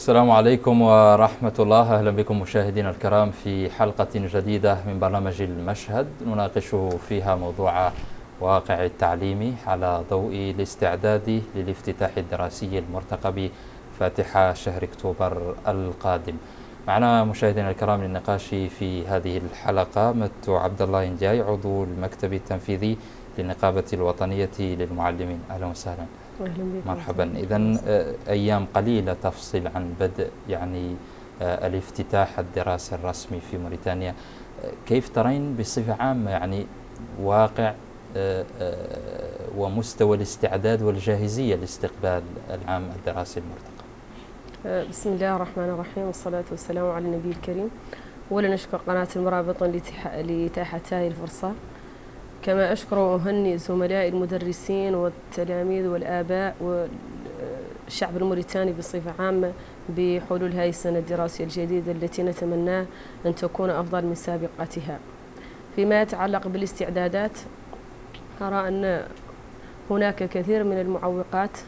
السلام عليكم ورحمة الله. أهلا بكم مشاهدينا الكرام في حلقة جديدة من برنامج المشهد. نناقش فيها موضوع واقع التعليمي على ضوء الاستعداد للافتتاح الدراسي المرتقب فاتح شهر أكتوبر القادم. معنا مشاهدينا الكرام للنقاش في هذه الحلقة متو عبد الله إنجاي عضو المكتب التنفيذي للنقابة الوطنية للمعلمين. أهلا وسهلا. مرحبا. اذا أيام قليلة تفصل عن بدء يعني الافتتاح الدراسي الرسمي في موريتانيا. كيف ترين بصفة عامة يعني واقع ومستوى الاستعداد والجاهزية لاستقبال العام الدراسي المرتقب؟ بسم الله الرحمن الرحيم والصلاة والسلام على النبي الكريم. أولا نشكر قناة المرابطة لإتاحة هذه الفرصة. كما أشكر وأهنئ زملائي المدرسين والتلاميذ والآباء والشعب الموريتاني بصفة عامة بحلول هذه السنة الدراسية الجديدة التي نتمناه أن تكون أفضل من سابقتها. فيما يتعلق بالاستعدادات أرى أن هناك كثير من المعوقات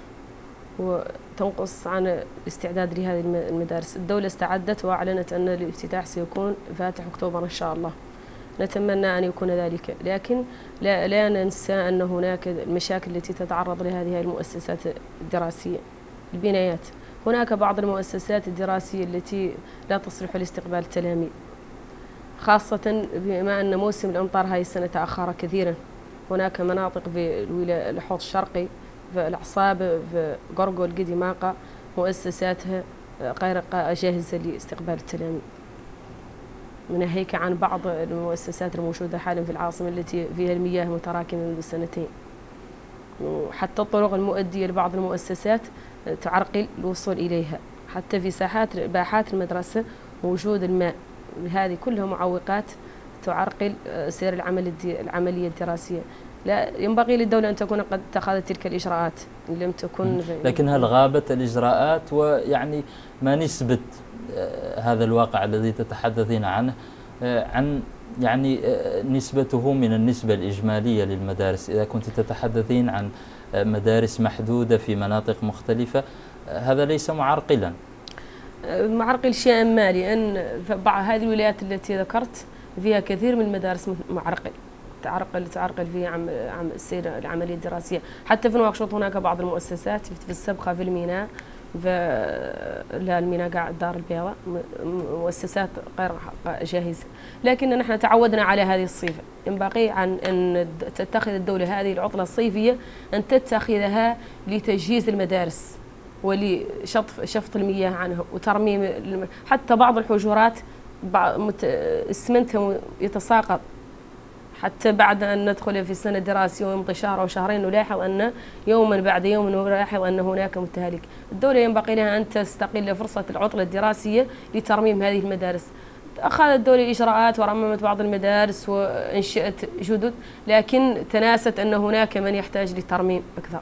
وتنقص عن الاستعداد لهذه المدارس. الدولة استعدت وأعلنت أن الافتتاح سيكون فاتح أكتوبر إن شاء الله. نتمنى أن يكون ذلك. لكن لا, لا ننسى أن هناك المشاكل التي تتعرض لهذه المؤسسات الدراسية البنايات. هناك بعض المؤسسات الدراسية التي لا تصلح لاستقبال التلاميذ خاصة بما أن موسم الأمطار هذه السنة تأخر كثيرا. هناك مناطق في الحوض الشرقي في الأعصاب في قرقل قديماقة مؤسساتها غير جاهزة لاستقبال التلاميذ. ناهيك عن بعض المؤسسات الموجودة حاليا في العاصمة التي فيها المياه متراكمة منذ سنتين. وحتى الطرق المؤدية لبعض المؤسسات تعرقل الوصول إليها. حتى في ساحات باحات المدرسة موجود الماء. هذه كلها معوقات تعرقل سير العمل العملية الدراسية. لا ينبغي للدولة أن تكون قد اتخذت تلك الإجراءات. إن لم تكن لكن هل غابت الإجراءات ويعني ما نسبة هذا الواقع الذي تتحدثين عنه عن يعني نسبته من النسبة الإجمالية للمدارس. إذا كنت تتحدثين عن مدارس محدودة في مناطق مختلفة هذا ليس معرقلا. معرقل شيئا ما لأن بعض هذه الولايات التي ذكرت فيها كثير من المدارس معرقل تعرقل تعرقل في عم عم السير العملية الدراسية. حتى في نواكشوط هناك بعض المؤسسات في السبخه في الميناء في لا الميناء قاعد دار البيضاء مؤسسات غير جاهزة. لكن نحن تعودنا على هذه الصفه ينبغي عن إن تتخذ الدولة هذه العطلة الصيفية أن تتخذها لتجهيز المدارس ولشطف شفط المياه عنها وترميم حتى بعض الحجرات اسمنتها يتساقط. حتى بعد أن ندخل في السنة الدراسية ويمضي شهر أو شهرين نلاحظ أن يوما بعد يوم نلاحظ أن هناك متهالك. الدولة ينبغي لها أن تستغل فرصة العطلة الدراسية لترميم هذه المدارس. أخذت الدولة إجراءات ورممت بعض المدارس وأنشئت جدد لكن تناست أن هناك من يحتاج لترميم أكثر.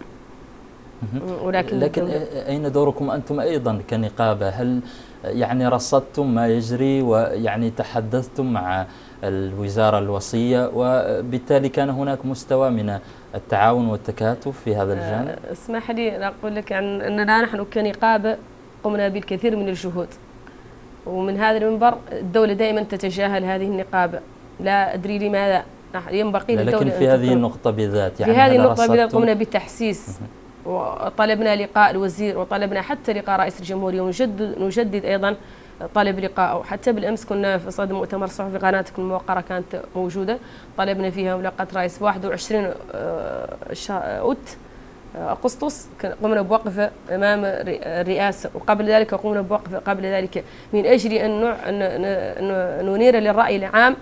ولكن لكن أين دوركم أنتم أيضا كنقابة؟ هل يعني رصدتم ما يجري ويعني تحدثتم مع الوزارة الوصية وبالتالي كان هناك مستوى من التعاون والتكاتف في هذا الجانب. اسمح لي أقول لك عن أننا نحن كنقابة قمنا بالكثير من الجهود. ومن هذا المنبر الدولة دائما تتجاهل هذه النقابة. لا أدري لماذا. ينبغي للدولة لكن في هذه النقطة بالذات يعني في هذه النقطة بالذات قمنا بالتحسيس. وطلبنا لقاء الوزير وطلبنا حتى لقاء رئيس الجمهورية ونجدد نجدد أيضا طلب لقاء حتى بالأمس كنا في صدد مؤتمر صحفي قناتكم الموقرة كانت موجودة. طلبنا فيها ملاقاة رئيس 21 أوت أغسطس. قمنا بوقفه أمام الرئاسة. وقبل ذلك قمنا بوقفه قبل ذلك من أجل أن ننير للرأي العام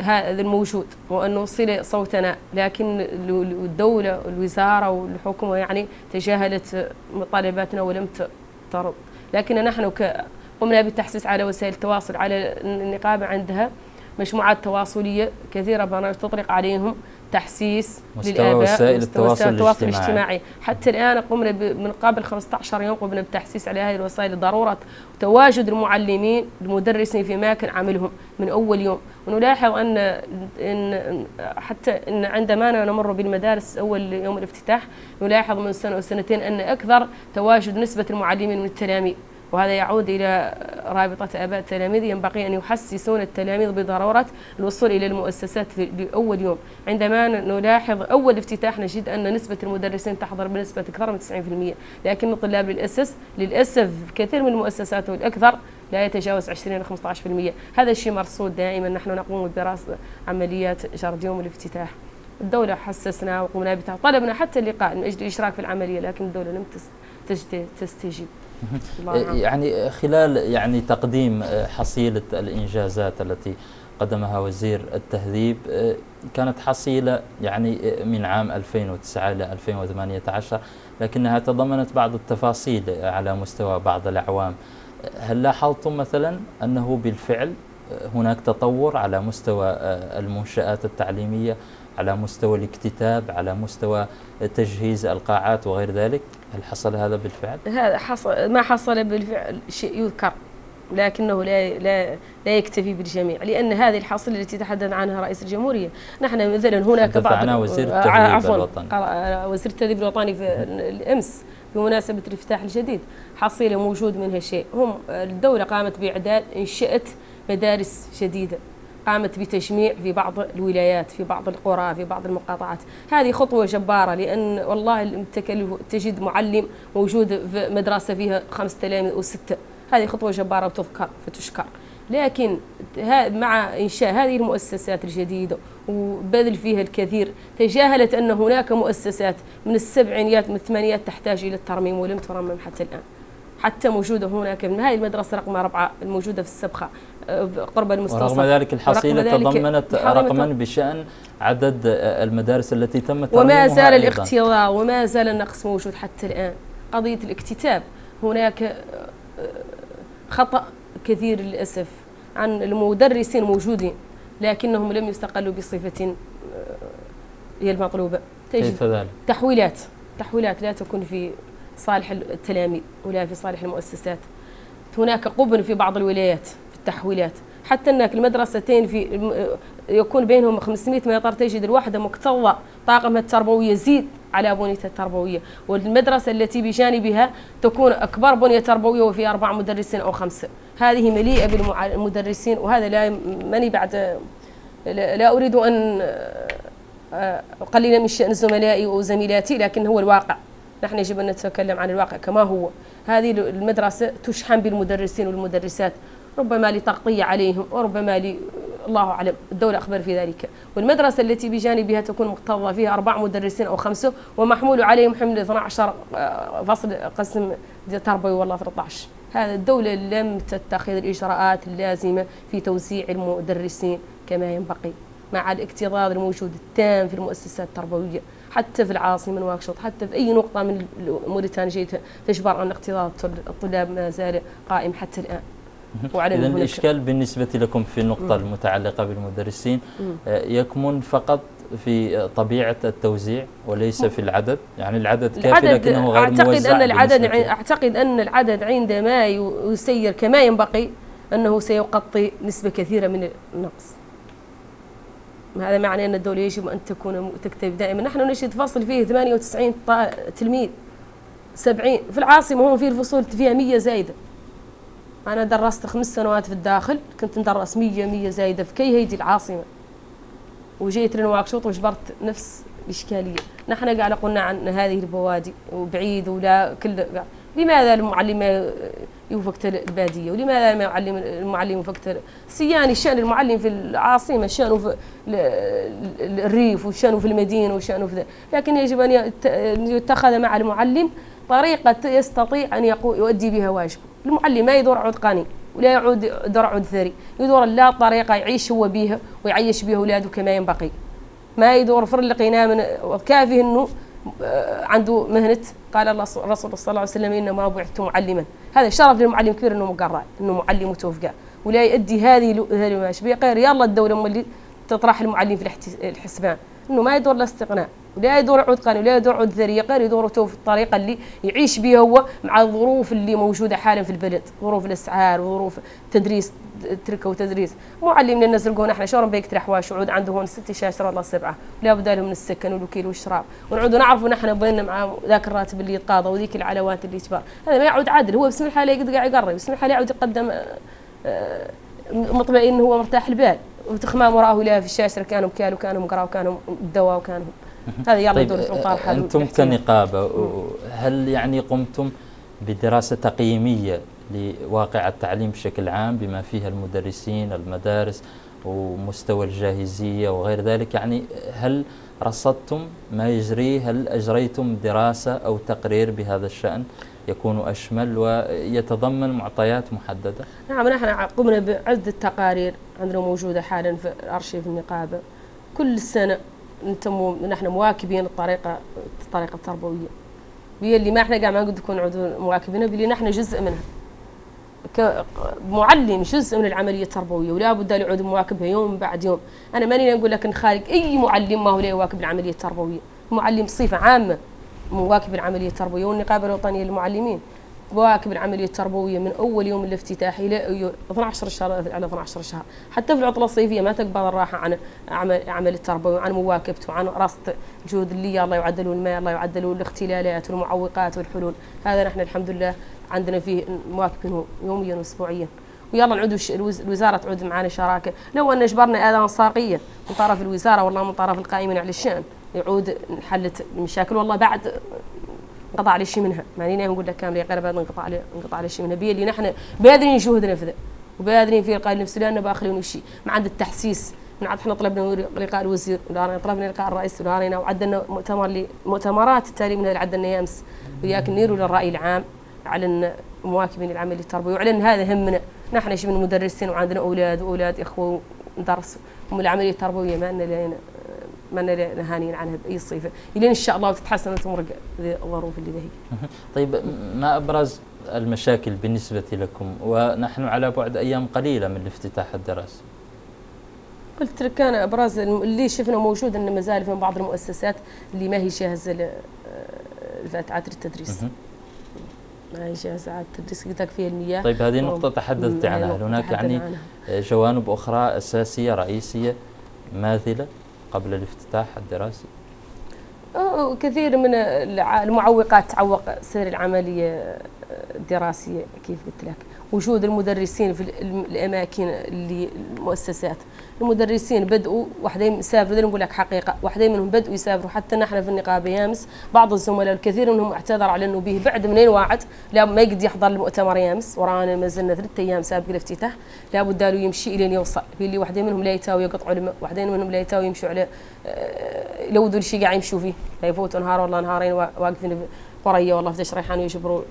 هذا الموجود وأن نوصل صوتنا. لكن الدولة والوزارة والحكومة يعني تجاهلت مطالباتنا ولم ترد. لكن نحن قمنا بالتحسيس على وسائل التواصل على النقابة عندها مجموعات تواصلية كثيرة برامج تطلق عليهم تحسيس للآباء وسائل التواصل, التواصل الاجتماعي. حتى الآن قمنا من قبل 15 يوم قمنا بالتحسيس على هذه الوسائل لضرورة تواجد المعلمين المدرسين في أماكن عملهم من أول يوم. ونلاحظ أن إن حتى إن عندما نمر بالمدارس أول يوم الافتتاح نلاحظ من سنة وسنتين أن أكثر تواجد نسبة المعلمين من التلاميذ. وهذا يعود إلى رابطة آباء التلاميذ. ينبغي أن يحسسون التلاميذ بضرورة الوصول إلى المؤسسات لأول يوم. عندما نلاحظ أول افتتاح نجد أن نسبة المدرسين تحضر بنسبة أكثر من 90% لكن الطلاب للأسف للأسف كثير من المؤسسات والأكثر لا يتجاوز 20 إلى 15% هذا الشيء مرصود دائما. نحن نقوم بدراسة عمليات شهر يوم الافتتاح. الدولة حسسنا وقمنا بها طلبنا حتى اللقاء من أجل الإشراك في العملية لكن الدولة لم تستجيب. يعني خلال يعني تقديم حصيلة الإنجازات التي قدمها وزير التهذيب كانت حصيلة يعني من عام 2009 إلى 2018 لكنها تضمنت بعض التفاصيل على مستوى بعض الأعوام. هل لاحظتم مثلا أنه بالفعل هناك تطور على مستوى المنشآت التعليمية على مستوى الاكتتاب على مستوى تجهيز القاعات وغير ذلك؟ هل حصل هذا بالفعل؟ هذا حصل ما حصل بالفعل شيء يذكر لكنه لا لا لا يكتفي بالجميع لأن هذه الحاصله التي تحدث عنها رئيس الجمهورية. نحن مثلا هناك بعض عنها وزير التدريب عفوا الوطني. وزير التدريب الوطني في الأمس بمناسبة الافتتاح الجديد. حصيلة موجود منها شيء. هم الدولة قامت بإعداد إنشأت مدارس جديدة. قامت بتجميع في بعض الولايات في بعض القرى في بعض المقاطعات. هذه خطوة جبارة لأن والله تجد معلم موجود في مدرسة فيها خمس تلاميذ أو ستة. هذه خطوة جبارة وتذكر فتشكر لكن مع إنشاء هذه المؤسسات الجديدة وبذل فيها الكثير تجاهلت أن هناك مؤسسات من السبعينيات من الثمانينات تحتاج إلى الترميم ولم ترمم حتى الآن. حتى موجودة هناك من هذه المدرسة رقم أربعة الموجودة في السبخة قرب المستصف ورغم ذلك الحصيلة ذلك تضمنت رقما بشأن عدد المدارس التي تم وما زال الاختيار وما زال النقص موجود حتى الآن. قضية الاكتتاب هناك خطأ كثير للأسف عن المدرسين موجودين لكنهم لم يستقلوا بصفة هي المطلوبة. كيف ذلك؟ تحويلات تحويلات لا تكون في صالح التلاميذ ولا في صالح المؤسسات. هناك قبن في بعض الولايات في التحويلات. حتى أنك المدرستين في يكون بينهم 500 متر تجد الواحده مكتظة طاقمها التربوي يزيد على بنيتها التربوية. والمدرسة التي بجانبها تكون أكبر بنية تربوية وفي أربع مدرسين أو خمسة. هذه مليئة بالمدرسين وهذا لا ماني بعد لا أريد أن أقلل من شأن زملائي وزميلاتي لكن هو الواقع. نحن يجب أن نتكلم عن الواقع كما هو. هذه المدرسة تشحن بالمدرسين والمدرسات ربما لتغطية عليهم وربما ل الله أعلم الدولة أخبر في ذلك. والمدرسة التي بجانبها تكون مكتظة فيها أربع مدرسين أو خمسة ومحمول عليهم حمل 12 فصل قسم تربوي والله 13 هذا الدولة لم تتخذ الإجراءات اللازمة في توزيع المدرسين كما ينبغي مع الاكتظاظ الموجود التام في المؤسسات التربوية. حتى في العاصمة نواكشوط حتى في أي نقطة من موريتانيا تجبر أن اقتضاء الطلاب ما زال قائم حتى الآن. إذا الإشكال بالنسبة لكم في النقطة مم. المتعلقة بالمدرسين مم. يكمن فقط في طبيعة التوزيع وليس في العدد؟ يعني العدد كافي العدد لكنه غير أعتقد موزع أن العدد أعتقد أن العدد عندما يسير كما ينبغي أنه سيغطي نسبة كثيرة من النقص. هذا معنى أن الدولة يجب أن تكون تكتب دائما نحن نجد فصل فيه 98 تلميذ 70 في العاصمة هون في الفصول فيها 100 زايدة. أنا درست خمس سنوات في الداخل كنت ندرس 100 100 زايدة. في كي هيدي العاصمة؟ وجيت لنواكشوط وجبرت نفس الإشكالية نحن قاعد قلنا عن هذه البوادي وبعيد ولا كل لماذا المعلم يوفقت البادية؟ ولماذا ما يعلم المعلم يوفقت سياني شأن المعلم في العاصمة شأنه في الريف وشأنه في المدينة وشأنه في لكن يجب أن يتخذ مع المعلم طريقة يستطيع أن يؤدي بها واجبه. المعلم ما يدور عود قاني ولا يعود عود ثري. يدور لا طريقة يعيش هو بها ويعيش بها أولاده كما ينبغي. ما يدور فرلقينا من كافي أنه عنده مهنة. قال الله الرسول صلى الله عليه وسلم إنما بعثت معلما. هذا شرف للمعلم كبير إنه مقرع إنه معلم وتوفقه ولا يؤدي هذه هذه الماشي غير يلا الدولة اللي تطرح المعلم في الحسبان. إنه ما يدور الاستغناء ولا يدور عود قانون ولا يدور عود ذريه غير يدور في الطريقة اللي يعيش بها هو مع الظروف اللي موجودة حاليا في البلد. ظروف الإسعار وظروف تدريس تركة وتدريس. معلم الناس يلقون إحنا شلون بيقترح حواش وعود عنده هون ست شاشر والله سبعة. ولا بد لهم من السكن والوكيل والشراب. ونعود نعرف نحن بيننا مع ذاك الراتب اللي يتقاضى وذيك العلوات اللي تبار هذا ما يعود عادل هو بسم يقعد قاعد يقرب بسم الحال يعود يقدم آه، مطمئن هو مرتاح البال. وتخمام وراه لا في الشاشة كانوا بكالوا كانوا مقرا وكانوا الدواء وكانوا. هذا يلا طيب دولة مقارحة أنتم كنقابة هل يعني قمتم بدراسة تقييمية لواقع التعليم بشكل عام بما فيها المدرسين المدارس ومستوى الجاهزية وغير ذلك؟ يعني هل رصدتم ما يجري هل أجريتم دراسة أو تقرير بهذا الشأن يكون أشمل ويتضمن معطيات محددة؟ نعم نحن قمنا بعدة تقارير عندنا موجودة حالا في أرشيف النقابة. كل سنة نحن مواكبين الطريقة الطريقة التربوية. اللي ما إحنا قاعد ما نقول نكون مواكبينها باللي نحن جزء منها. كمعلم جزء من العملية التربوية ولا بد يعود مواكبها يوم بعد يوم. أنا ماني نقول لك خارج أي معلم ما هو لا يواكب العملية التربوية. معلم بصفة عامة مواكب العملية التربوية والنقابة الوطنية للمعلمين. بواكب العملية التربوية من أول يوم الافتتاح إلى 12 شهر على 12 شهر. حتى في العطلة الصيفية ما تقبل الراحة عن عمل عمل التربوي وعن مواكبته وعن رصد جهود اللي الله يعدلوا الماء الله يعدلوا الاختلالات والمعوقات والحلول. هذا نحن الحمد لله عندنا فيه مواكبين يوميا واسبوعيا. ويلا نعود الوزارة تعود معنا شراكة. لو أن اجبرنا آذان صاقيه من طرف الوزارة والله من طرف القائمين على الشأن يعود حلت المشاكل والله بعد انقطع على شيء منها. معنينا نقول لك كامل غير بعد انقطع على انقطع على شيء منها. بي اللي نحن بادرين جهدنا في ذا. وبادرين في القائد النفسي لأنه باخلين شيء ما عند التحسيس. من عاد إحنا طلبنا لقاء الوزير طلبنا لقاء الرئيس ودارينا وعدلنا مؤتمر مؤتمرات التالي من اللي عدلنا أمس. وياك نيروا للرأي العام على مواكبين العمل التربوي إن هذا همنا. نحن شي من مدرسين وعندنا أولاد وأولاد إخوة ندرس العملية التربويه ما لنا لنا ما نهانين عنها بأي صفة. إلين إن شاء الله تتحسن وتمرق الظروف اللي هي طيب ما أبرز المشاكل بالنسبة لكم؟ ونحن على بعد أيام قليلة من الافتتاح الدراسي قلت لك أنا أبرز اللي شفنا موجود إن ما زال في بعض المؤسسات اللي ما هي جاهزة لفتحات التدريس. ما هي جاهزة على التدريس قلت لك فيها المياه. طيب هذه النقطة تحدثت عنها. هل هناك يعني عنها. جوانب أخرى أساسية رئيسية ماثلة. قبل الافتتاح الدراسي؟ كثير من المعوقات تعوق سير العملية الدراسية كيف قلت لك. وجود المدرسين في الأماكن اللي المؤسسات. المدرسين بدأوا وحدين يسافروا نقول لك حقيقة وحدين منهم بدأوا يسافروا. حتى نحن في النقابة يامس بعض الزملاء الكثير منهم اعتذر على إنه به بعد منين واعد. لا ما يقدر يحضر المؤتمر يامس. ورانا ما زلنا ثلاث أيام سابق الافتتاح. لابد له يمشي الين يوصل. اللي وحدين منهم لا يتاوي يقطعوا وحدين منهم لا يتاوي يمشوا على لو ذول شيء قاعد يمشوا فيه. لا يفوتوا نهار والله نهارين واقفين قريه والله في ريحان ويجبروا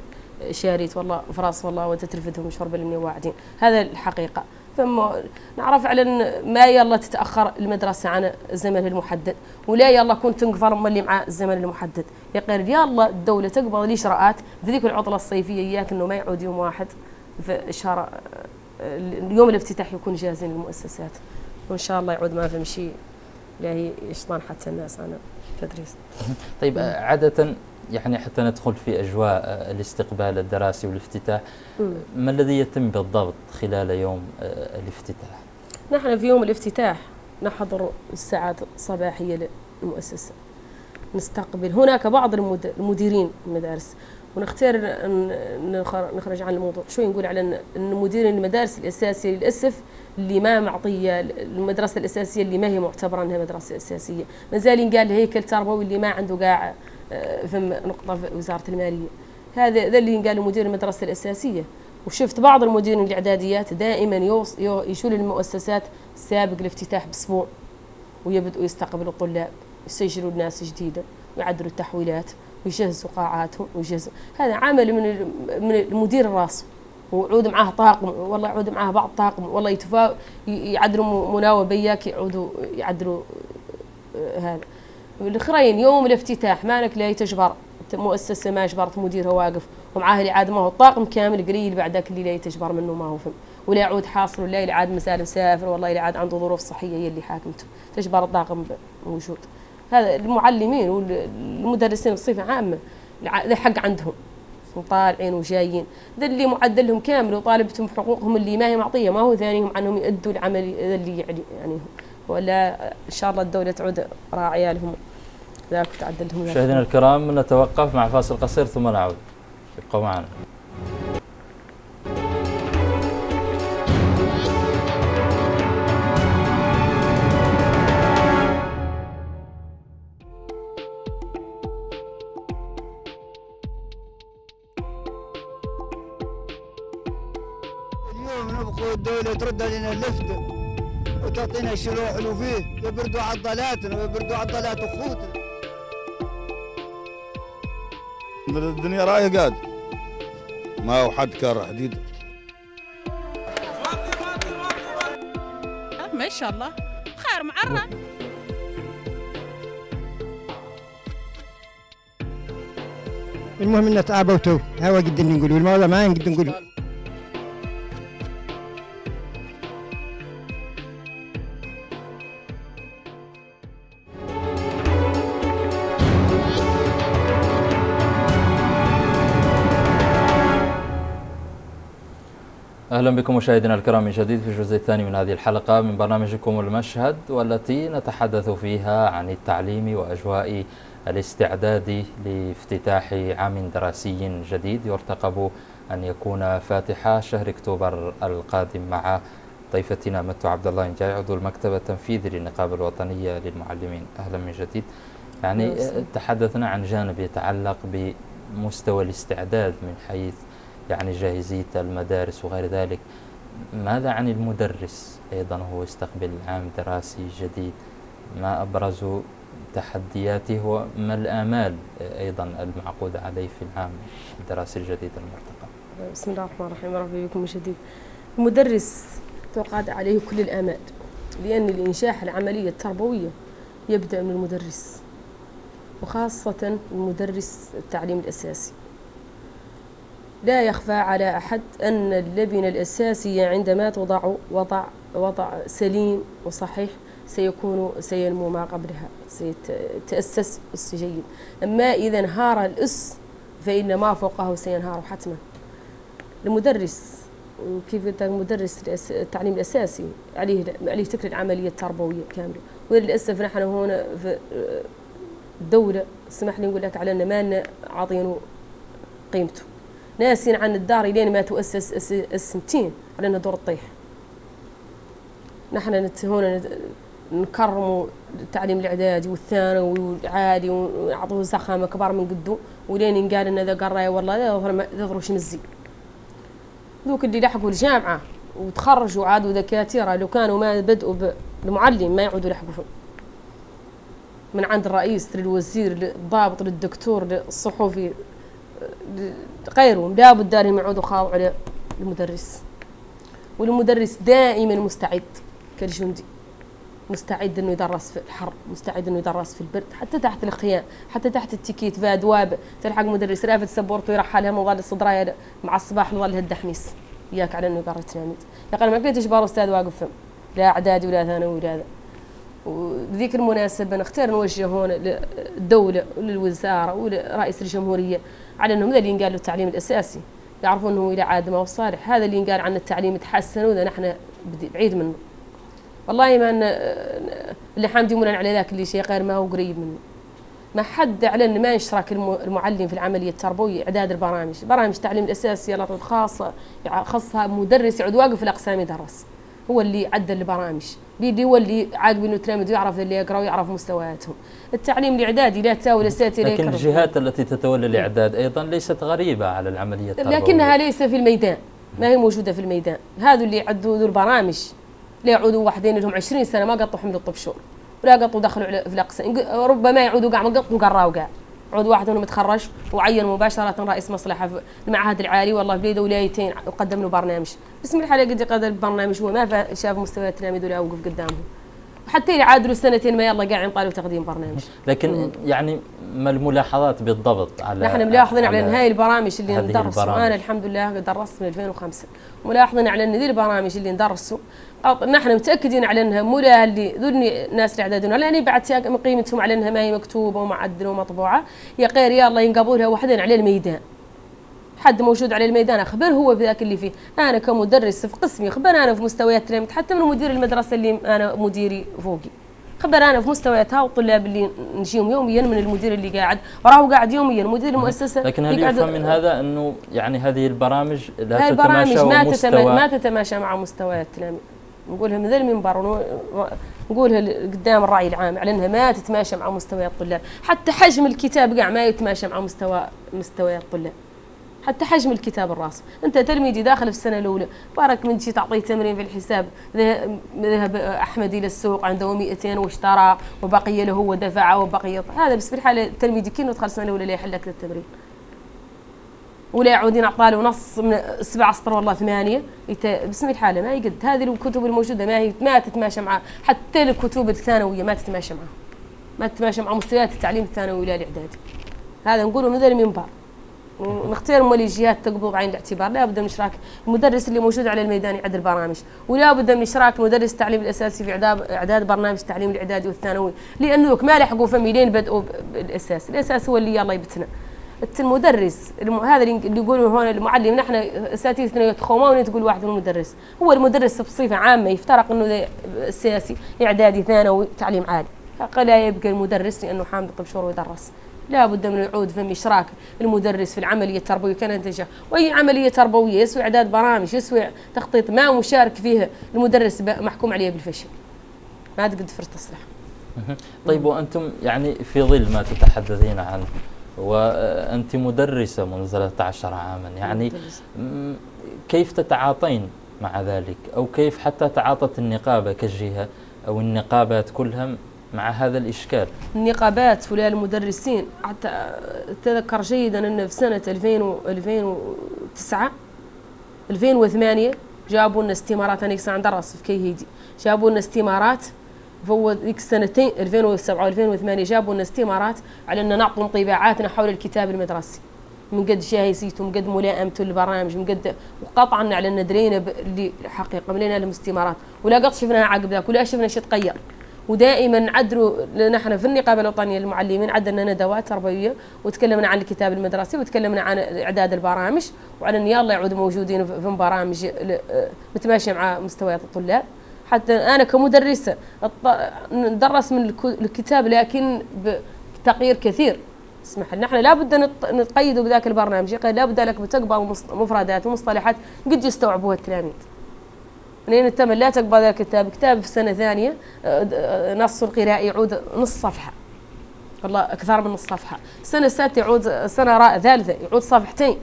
شاريت والله فراس والله وتترفدهم شرب اللي واعدين. هذا الحقيقة. ثم نعرف على ما يلا تتأخر المدرسة عن الزمن المحدد ولا يلا كون تنقفر اللي مع الزمن المحدد. يقول يلا الدولة تقبض الاجراءات في ذيك العطلة الصيفية إياك إنه ما يعود يوم واحد في شهر يوم الافتتاح يكون جاهزين المؤسسات وإن شاء الله يعود ما شيء لا يشطان حتى الناس عن التدريس طيب عادة يعني حتى ندخل في أجواء الاستقبال الدراسي والافتتاح. ما الذي يتم بالضبط خلال يوم الافتتاح؟ نحن في يوم الافتتاح نحضر الساعات الصباحية للمؤسسة. نستقبل. هناك بعض المديرين المدارس. ونختار نخرج عن الموضوع. شوي نقول على أن مديرين المدارس الأساسية للأسف اللي ما معطية المدرسة الأساسية اللي ما هي معتبرة أنها مدرسة أساسية. ما زال ينقال هيكل تربوي اللي ما عنده قاع فم نقطة في وزارة المالية. هذا ذا اللي قال مدير المدرسة الأساسية. وشفت بعض المديرين الإعداديات دائما يوص يشول المؤسسات سابق الافتتاح بأسبوع ويبدأوا يستقبلوا الطلاب يسجلوا الناس جديدة ويعدلوا التحويلات ويجهزوا قاعاتهم ويجهزوا. هذا عمل من من المدير الراس وعود معاه طاقم والله يعود معاه بعض طاقم والله يتفا يعدلوا مناوبة إياك يعودوا يعدلوا هذا. الاخرين يوم الافتتاح مالك لا تجبر مؤسسه ما جبرت مديرها واقف. ومعاه اللي عاد ما هو الطاقم كامل قليل بعدك اللي لا تجبر منه ما هو فهم ولا يعود حاصل ولا اللي عاد مسالم سافر والله اللي عاد عنده ظروف صحية هي اللي حاكمته. تجبر الطاقم موجود هذا المعلمين والمدرسين بصفة عامة ذا حق عندهم. طالعين وجايين. ذا اللي معدلهم كامل وطالبتهم حقوقهم اللي ما هي معطية ما هو ثانيهم عنهم يؤدوا العمل اللي يعني يعني ولا إن شاء الله الدولة تعود راعيه لهم ذاك تعدلهم مشاهدينا الكرام نتوقف مع فاصل قصير ثم نعود. ابقوا معنا. الدولة ترد علينا اللفت وتعطينا الشروع حلو فيه يبردوا عضلاتنا ويبردوا عضلات اخوتنا الدنيا رايقة قاعد. ما هو حد كاره حديد ما شاء الله. خير معرن المهم إن تعبوا هوا قد نقول. والموضوع ما نقدر نقول. أهلا بكم مشاهدينا الكرام من جديد في الجزء الثاني من هذه الحلقة من برنامجكم المشهد والتي نتحدث فيها عن التعليم وأجواء الاستعداد لافتتاح عام دراسي جديد يرتقب أن يكون فاتح شهر أكتوبر القادم مع ضيفتنا متو عبد الله نجاي عضو المكتب التنفيذي للنقابة الوطنية للمعلمين. أهلا من جديد. يعني تحدثنا عن جانب يتعلق بمستوى الاستعداد من حيث يعني جاهزية المدارس وغير ذلك. ماذا عن المدرس أيضا؟ هو يستقبل عام دراسي جديد. ما أبرز تحدياته وما الآمال أيضا المعقودة عليه في العام الدراسي الجديد المرتقب؟ بسم الله الرحمن الرحيم. مرحبا بكم من جديد المدرس توقعت عليه كل الآمال لأن الإنشاح العملية التربوية يبدأ من المدرس وخاصة المدرس التعليم الأساسي. لا يخفى على أحد أن اللبنة الأساسية عندما توضع وضع وضع سليم وصحيح سيكون سينمو ما قبلها سيتأسس أس جيد أما إذا انهار الأس فإن ما فوقه سينهار حتما. المدرس وكيف المدرس التعليم الأساسي عليه عليه تكرر العملية التربوية كاملة. وللأسف نحن هنا في الدولة اسمح لي نقول لك على أن ما عاطينه قيمته. ناسين عن الدار لين ما تؤسس السنتين على انها دور الطيح. نحن هنا نكرموا التعليم الاعدادي والثانوي والعالي ونعطوه زخامة كبار من قدو. ولين ينقال إن ذا قرايه والله يظهروا شمزي ذوك اللي لحقوا الجامعة وتخرجوا عادوا دكاترة لو كانوا ما بدأوا بالمعلم ما يعودوا يلحقوا من عند الرئيس للوزير للضابط للدكتور للصحفي غيرهم. لابد دارهم يعودوا خاضعوا على المدرس. والمدرس دائما مستعد كالجندي. مستعد إنه يدرس في الحر مستعد إنه يدرس في البرد حتى تحت الخيام حتى تحت التكيت في أدواب تلحق مدرس. رافد سبورته يرحلها من ظل الصدرايه مع الصباح لظل الدحميس. إياك على إنه يقرر تلاميذ يا أخي ما قلت إجبار أستاذ واقف لا أعدادي ولا ثانوي ولا هذا. وبذيك المناسبة نختار نوجه هون للدولة وللوزارة ولرئيس الجمهورية. على انهم ذا اللي ينقال له التعليم الأساسي؟ يعرفون أنه إلى عاد ما هو صالح. هذا اللي ينقال عن التعليم يتحسن وذا نحن بعيد منه. والله ما اللي حامدي على ذاك اللي شيء غير ما هو قريب منه. ما حد اعلن ما يشترك المعلم في العملية التربوية إعداد البرامج. برامج التعليم الأساسي يلا خاصه خاصها مدرس يعود واقف في الأقسام يدرس. هو اللي عدل البرامج. بيدي هو اللي عاقب إنه تلامذ يعرف اللي يقرا ويعرف مستوياتهم. التعليم الإعدادي لا تساوي لساتي لكن الجهات التي تتولى الإعداد أيضا ليست غريبة على العملية التربويه لكنها ليس في الميدان. ما هي موجودة في الميدان. هذو اللي يعدوا ذو البرامج. لا يعودوا واحدين لهم 20 سنة ما قطوا حمل الطبشور ولا قطوا دخلوا في الاقسام ربما يعودوا قاع ما قطوا قراوا قاع. عود واحد منهم تخرج وعين مباشرة رئيس مصلحة في المعهد العالي والله بليده ولايتين وقدم له برنامج. بسم الله قد قدر البرنامج هو ما شاف مستوى التلاميذ ولا اوقف قدامهم. حتى يعادلوا سنتين ما يلا قاعدين طالب تقديم برنامج. لكن يعني ما الملاحظات بالضبط على نحن ملاحظين على ان هاي البرامج اللي ندرسوا. أنا الحمد لله درست من 2005 ملاحظين على ان ذي البرامج اللي ندرسوا. نحن متأكدين على أنها مو اللي ذول الناس اللي اعدادنا لاني بعد قيمتهم على أنها ما هي مكتوبة ومعدلة ومطبوعة. يا غير يلا ينقبولها وحدين على الميدان. حد موجود على الميدان اخبر هو بذاك اللي فيه. أنا كمدرس في قسمي خبر أنا في مستويات التلاميذ حتى من مدير المدرسة اللي أنا مديري فوقي. خبر أنا في مستوياتها والطلاب اللي نجيهم يوميا من المدير اللي قاعد وراه قاعد يوميا مدير المؤسسة لكن هل يفهم من هذا أنه يعني هذه البرامج لا البرامج تتماشى ما مستوى تتما ما تتماشى مع مستوى التلاميذ. نقولها من ذا المنبر نقولها قدام الرأي العام على إنها ما تتماشى مع مستوى الطلاب. حتى حجم الكتاب قاع ما يتماشى مع مستوى مستوى الطلاب. حتى حجم الكتاب الراس أنت تلميذي داخل في السنة الأولى بارك من تجي تعطيه تمرين في الحساب. ذهب أحمد إلى السوق عنده 200 واشترى وبقي له هو دفع وبقي هذا بس في الحاله تلميذي كله دخل السنة الأولى لا يحل لك التمرين. ولا يعودين اعطاله نص من سبع اسطر والله ثمانية. بسم الحاله ما يقد. هذه الكتب الموجودة ما هي ما تتماشى مع حتى الكتب الثانوية ما تتماشى معها. ما تتماشى مع مستويات التعليم الثانوي ولا الإعدادي. هذا نقوله من ذا مولي جهات تقبض بعين الاعتبار. لا بد من إشراك المدرس اللي موجود على الميدان يعدل برامج ولا بد من إشراك مدرس التعليم الأساسي في اعداد برنامج التعليم الإعدادي والثانوي لأنه ما لحقوا فمي لين بدأوا بالأساس. الأساس هو اللي يلا يبتنا المدرس الم... هذا اللي اللي يقولوا هون المعلم نحن اساتذتنا يتخومون تقول واحد من المدرس. هو المدرس بصفة عامة يفترق إنه سياسي إعدادي ثانوي تعليم عالي لا يبقى المدرس لأنه حامل طبشور ويدرس. لا بد من يعود فم إشراك المدرس في العملية التربوية كان انتجها واي عملية تربوية يسوي إعداد برامج يسوي تخطيط ما مشارك فيها المدرس محكوم عليه بالفشل. ما تقدر تصلح. طيب وأنتم يعني في ظل ما تتحدثين عنه وأنت مدرسة منذ 13 عاما يعني كيف تتعاطين مع ذلك؟ أو كيف حتى تعاطت النقابة كجهة أو النقابات كلها مع هذا الإشكال. النقابات ولا المدرسين حتى اتذكر جيدا أن في سنة 2000 و 2009 2008 جابوا لنا استمارات. أنا كنت ندرس في كي هيدي. جابوا لنا استمارات. فهو ذيك السنتين 2007 و 2008 جابوا لنا استمارات على ان نعطوا انطباعاتنا حول الكتاب المدرسي. من قد شايسيته من قد ملائمته للبرامج من قد وقطعا على ان درينا اللي حقيقة ملينا لهم استمارات. ولا قد شفناها عقب ذاك ولا شفنا شيء تغير. ودائما نعدلوا نحن في النقابة الوطنية للمعلمين عدلنا ندوات تربوية وتكلمنا عن الكتاب المدرسي وتكلمنا عن إعداد البرامج وعلى إن يلا يعودوا موجودين في برامج ل- متماشية مع مستويات الطلاب. حتى أنا كمدرسة ندرس من الكتاب لكن بتغيير كثير. اسمح لنا إحنا لابد نت- نتقيد بذاك البرنامج لابد لك بتقبل مفردات ومصطلحات قد يستوعبوها التلاميذ. لين التمن لا تقبل ذا الكتاب. كتاب في سنة ثانية د- آه، نص القراءة يعود نص صفحة. والله أكثر من نص صفحة. السنة السادسة يعود سنة ثالثة يعود صفحتين.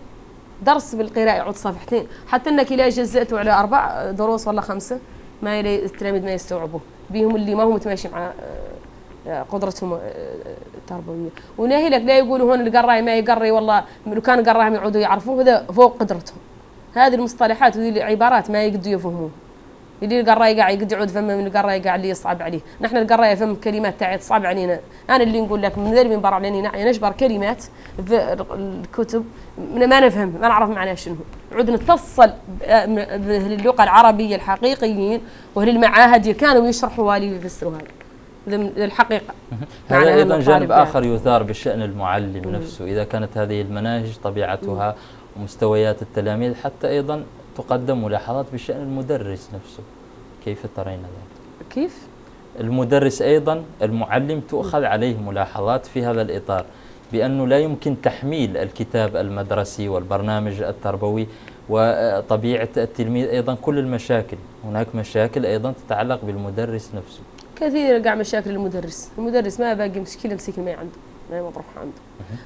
درس بالقراءة يعود صفحتين. حتى إنك لا جزأته على أربع دروس ولا خمسة ما يلي التلاميذ ما يستوعبوه. بيهم اللي ما هو متماشي مع قدرتهم التربوية. وناهي لك لا يقولوا هون القراي ما يقري والله لو كان قراهم يعودوا يعرفوه هذا فوق قدرتهم. هذه المصطلحات وهذه العبارات ما يقدروا يفهموه. اللي القراي قاعد يقعد يعود فم من القراي قاعد اللي يصعب عليه. نحن القراي فم كلمات تاعي تصعب علينا. أنا اللي نقول لك من ذا المنبر عليني نعي نجبر كلمات في الكتب من- ما نفهم ما نعرف معناها شنو. نعود نتصل بأهل اللغة العربية الحقيقيين وأهل المعاهد كانوا يشرحوا لي من- ذا الحقيقة. هذا أيضا جانب. آخر يثار بشان المعلم نفسه. إذا كانت هذه المناهج طبيعتها ومستويات التلاميذ حتى أيضا تقدم ملاحظات بشأن المدرس نفسه. كيف ترين ذلك؟ كيف؟ المدرس أيضا المعلم تؤخذ عليه ملاحظات في هذا الإطار بأنه لا يمكن تحميل الكتاب المدرسي والبرنامج التربوي وطبيعة التلميذ أيضا كل المشاكل. هناك مشاكل أيضا تتعلق بالمدرس نفسه. كثير قاع مشاكل المدرس. المدرس ما باقي مشكلة مسكين ما عنده ما هي مطروحه عنده.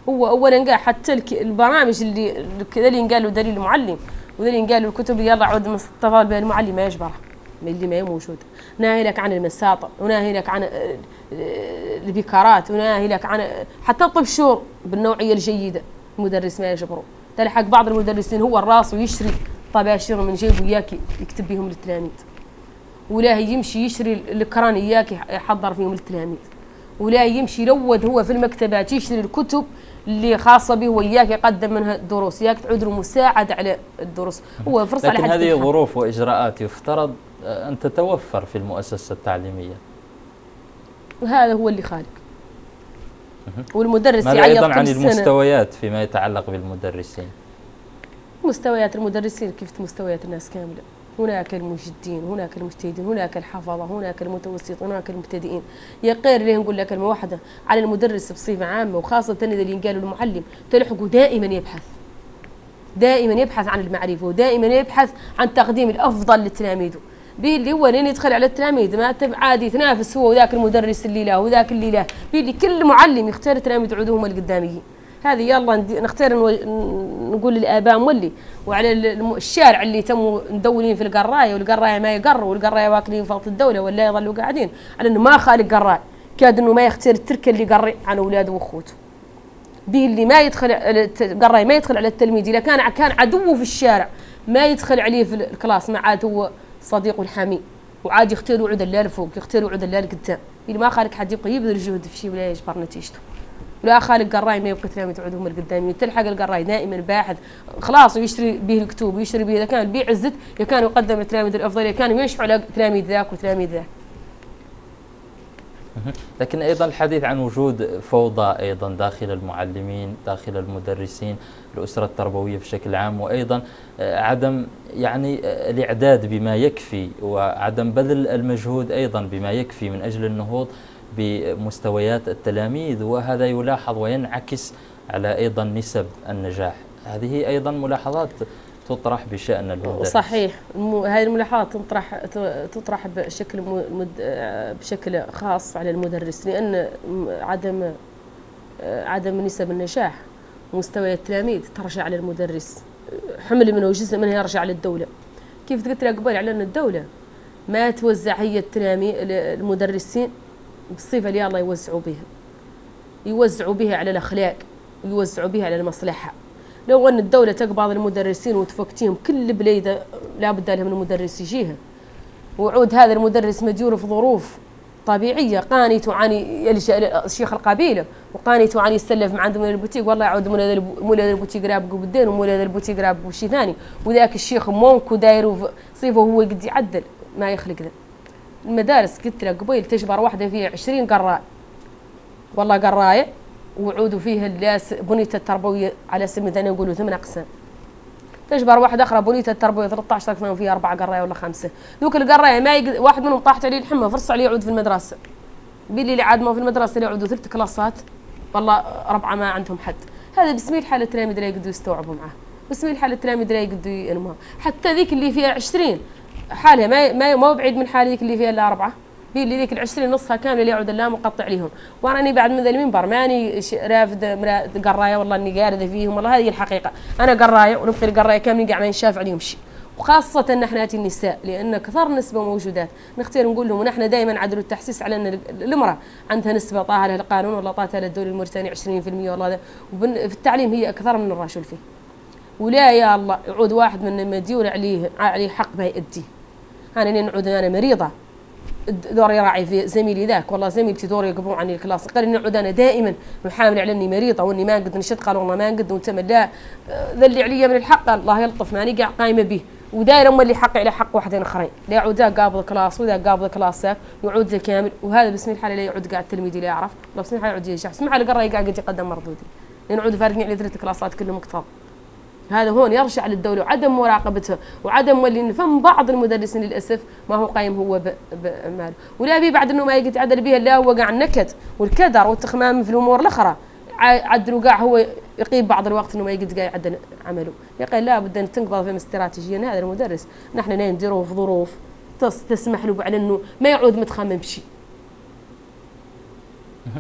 هو اولا قاع حتى البرامج اللي كذا اللي ينقال له دليل المعلم. ينقال له الكتب يلا عود بها المعلم ما يجبرها اللي ما هي موجوده ناهي لك عن المساطه وناهي لك عن آه، آه، البكارات وناهي لك عن آه، حتى الطبشور بالنوعية الجيدة المدرس ما يجبره. تلحق بعض المدرسين هو الراس ويشري طباشير من جيبه وياك يكتب بهم للتلاميذ ولا يمشي يشتري الكران اياك يحضر فيهم التلاميذ. ولا يمشي يلوذ هو في المكتبات يشتري الكتب اللي خاصة به وياك يقدم منها الدروس ياك تعود له مساعد على الدروس. هو فرصة لكن هذه. ظروف وإجراءات يفترض آه، أن تتوفر في المؤسسة التعليمية. وهذا هو اللي خالق. والمدرس ماذا يعيط أيضا عن. المستويات فيما يتعلق بالمدرسين؟ مستويات المدرسين كيف مستويات الناس كاملة؟ هناك المجدين هناك المجتهدين هناك الحفظة هناك المتوسطين هناك المبتدئين. يا غير ليه نقول لك كلمة واحدة على المدرس بصفة عامة وخاصة اللي قالوا المعلم تلحقوا دائما يبحث. دائما يبحث عن المعرفة ودائما يبحث عن تقديم الأفضل لتلاميذه بيه اللي هو لين يدخل على التلاميذ؟ ما عادي يتنافس هو وذاك المدرس اللي له وذاك اللي له بيه اللي كل معلم يختار تلاميذ عودهم القداميين. هذه يلا نختار نقول للآباء مولي وعلى الشارع اللي تموا مدولين في القراية والقراية ما يقروا والقراية واكلين فوق الدولة ولا يظلوا قاعدين. على إنه ما خالق قراي كاد إنه ما يختار التركه اللي يقري عن أولاده وأخوته. به اللي ما يدخل قراي ما يدخل على التلميذ. إذا كان كان عدوه في الشارع ما يدخل عليه في الكلاس ما عاد هو صديقه الحميم وعاد يختاروا عدل لا لفوق يختاروا عدل لا لقدام. اللي ما خالق حد يبقى يبذل جهد في شيء ولا يجبر نتيجته. ولا خالق قراي ما يبقى تلاميذ عندهم القدامين تلحق القراي دائما باحث. خلاص ويشتري به الكتب ويشتري به إذا كان بيع يا كان يقدم للتلاميذ الافضليه كانوا ينشحوا على تلاميذ ذاك وتلاميذ ذاك. لكن أيضا الحديث عن وجود فوضى أيضا داخل المعلمين داخل المدرسين الأسرة التربوية بشكل عام وأيضا آه، عدم يعني آه، الإعداد بما يكفي وعدم بذل المجهود أيضا بما يكفي من أجل النهوض. بمستويات التلاميذ وهذا يلاحظ وينعكس على أيضا نسب النجاح. هذه أيضا ملاحظات تطرح بشأن المدرس صحيح. هذه الملاحظات تطرح تطرح بشكل مد- بشكل خاص على المدرس لأن م- عدم عدم نسب النجاح ومستوى التلاميذ ترجع على المدرس حمل منه وجزء منها يرجع للدولة. كيف قلت لك قبل على ان الدولة ما توزع هي التلاميذ المدرسين بالصفه اللي الله يوزعوا بها. يوزعوا بها على الأخلاق ويوزعوا بها على المصلحة. لو أن الدولة تقبض المدرسين وتفكتيهم كل بليده لابد لها من مدرس يجيها. وعود هذا المدرس مجور في ظروف طبيعية قاني تعاني يلجأ الشيخ القبيلة وقاني تعاني يستلف من عنده من البوتيك والله يعود من هذا البوتيك راب ومول هذا البوتيك راب وشي ثاني. وذاك الشيخ مونك وداير صيفه هو قد يعدل ما يخلق ذا. المدارس قلت لك قبيل تجبر واحدة فيها 20 قراء والله قراية وعودوا الناس بنيته التربوية على سبيل المثال نقولوا ثمان أقسام. تجبر واحد أخرى بنيته التربوية 13 أقسام فيها أربع قراية ولا خمسة. ذوك القراية ما يقد... واحد منهم طاحت عليه الحمى فرص عليه يعود في المدرسة. بيلي اللي عاد ما في المدرسة اللي يعودوا ثلاث كلاسات. والله ربعه ما عندهم حد. هذا بسميل حال التلاميذ لا يقدروا يستوعبوا معاه بسميل حال التلاميذ لا يقدروا ينموها حتى ذيك اللي فيها 20 حالها ما ما هو بعيد من حال ذيك اللي فيها إلا أربعة. هي اللي ذيك العشرين نصها كاملة اللي يعود الله مقطع ليهم وأنا إني بعد من ذا المنبر ماني رافد قراية والله إني قارده فيهم. والله هذه الحقيقة. أنا قراية ونبقي القراية كاملين قاعد ما ينشاف عليهم شيء وخاصة نحن النساء لأن كثر نسبة موجودات. نختار نقول لهم ونحن دائما عدلوا التحسيس على أن ال- المرأة عندها نسبة طاها لها القانون ولا طاتها للدولة الموريتاني 20% والله وفي التعليم هي أكثر من الرجل فيه. ولا يا الله يعود واحد من مديور عليه عليه حق ما يأديه لين نعود أنا مريضة. دوري يراعي في زميلي ذاك. والله زميلتي دوري يقبون عني الكلاس. قال نعود أنا دائما. نحامل على اني مريضة. وإني ما نقد نشد قال والله ما نقد وأنت من لا. آه، ذا اللي عليا من الحق. الله يلطف ماني قاع قايمة به وداير ام اللي حقي على حق واحدين آخرين. لا يعود ذا قابض كلاس وذا قابض كلاس يعود كامل. وهذا بسم الله لا يعود قاعد تلميذي لا يعرف. لو بسم الله يعود ينجح بسم الله قرأ قاعد قد يقدم مردودي. لأن يعود فارقين على ثلاث كلاسات كلهم مكتظ هذا هون يرجع للدولة وعدم مراقبتها وعدم اللي فم بعض المدرسين للأسف ما هو قايم هو ب- بماله ولا بي بعد أنه ما يتعدل بها لا هو قاع النكد والكدر والتخمام في الأمور الأخرى. عدلوا قاع هو يقيم بعض الوقت إنه ما يقد قاع يعدل عمله. يقول لا بد أن تنقبض في استراتيجيا هذا المدرس. نحن نديروه في ظروف تس- تسمح له على إنه ما يعود متخمم بشيء.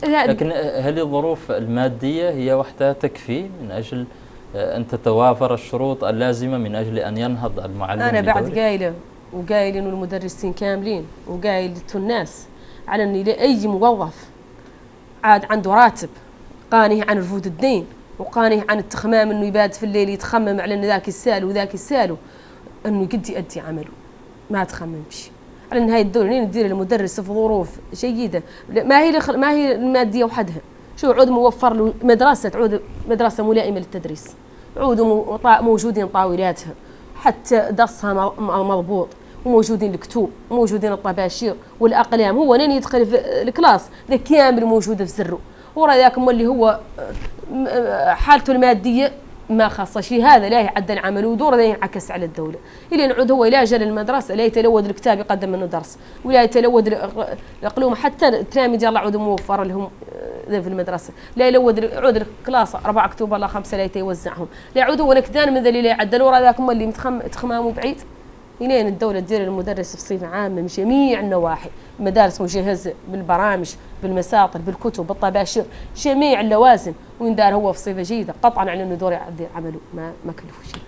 لكن هل الظروف المادية هي وحدها تكفي من أجل أن تتوافر الشروط اللازمة من أجل أن ينهض المعلم أنا بعد؟ قايلة وقايل إنه المدرسين كاملين وقايل الناس على ان اي موظف عاد عنده راتب قانه عن رفوض الدين وقانه عن التخمام إنه يبات في الليل يتخمم على ان ذاك يسال وذاك يساله إنه قد يؤدي عمله ما تخمم بشي على نهايه الدورة لين تدير المدرس في ظروف جيدة ما هي ما هي المادية وحدها شو عود موفر له مدرسة تعود مدرسة ملائمة للتدريس. عود موجودين طاولاتها حتى م- مضبوط. وموجودين الكتب وموجودين الطباشير والأقلام. هو نين يدخل في الكلاس؟ ذا كامل موجوده في زره ورا ذاك مولي هو حالته المادية ما خاصة شيء. هذا لا يعدل عمله ودور لا ينعكس على الدولة. إلى نعود هو لا جل المدرسة لا يتلود الكتاب يقدم منه درس ولا يتلود الأقلوم حتى التلاميذ يلا عود موفر لهم في المدرسة. لا يلود عود الكلاس أربع كتب ولا خمسة لا يتوزعهم لا يعود هو نكدان من ذا اللي لا يعدل ورا ذاك اللي متخم تخمامه بعيد. إلين الدولة تدير المدرس بصفة عامة من جميع النواحي المدارس مجهزة بالبرامج بالمساطر بالكتب بالطباشير جميع اللوازم. وين دار هو بصفة جيدة قطعا على أنه دور يعدل عمله ما ما كلفه شيء.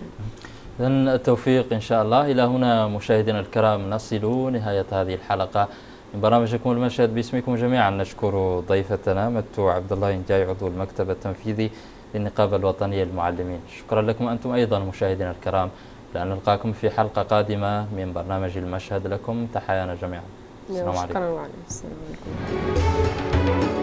إذن التوفيق إن شاء الله. إلى هنا مشاهدينا الكرام نصل نهاية هذه الحلقة. من برنامجكم المشهد باسمكم جميعا. نشكر ضيفتنا متو عبد الله إنجاي عضو المكتب التنفيذي للنقابة الوطنية للمعلمين. شكرا لكم أنتم أيضا مشاهدينا الكرام. لأن نلقاكم في حلقة قادمة من برنامج المشهد لكم. تحيانا جميعا. السلام عليكم. شكرا وعليكم السلام. عليكم